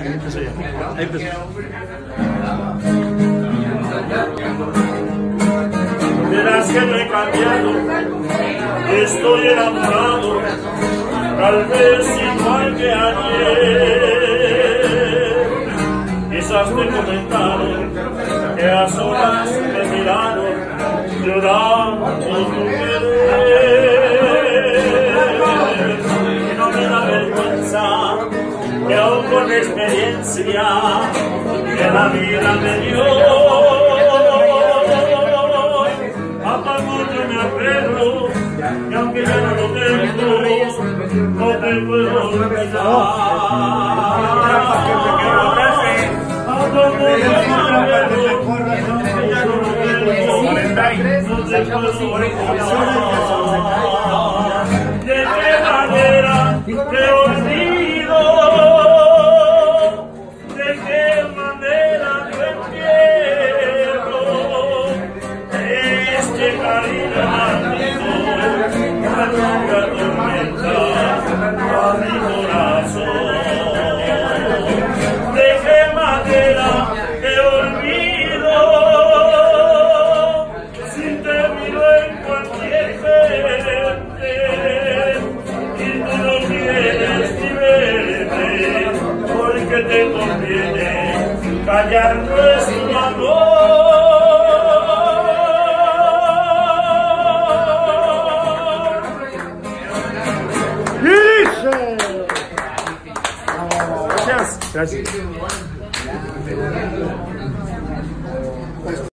Ahí. Verás que no he cambiado, estoy enamorado, tal vez igual que ayer. Quizás te comentaron que a solas me miraron llorando por tu querer. Que no me da vergüenza, que aún con experiencia que la vida me dio. Apagón yo me aferro, y aunque ya no lo tengo, no te puedo olvidar. Me aferro, no te puedo olvidar. Te conviene callar nuestro amor. ¡Listo! Gracias. Gracias.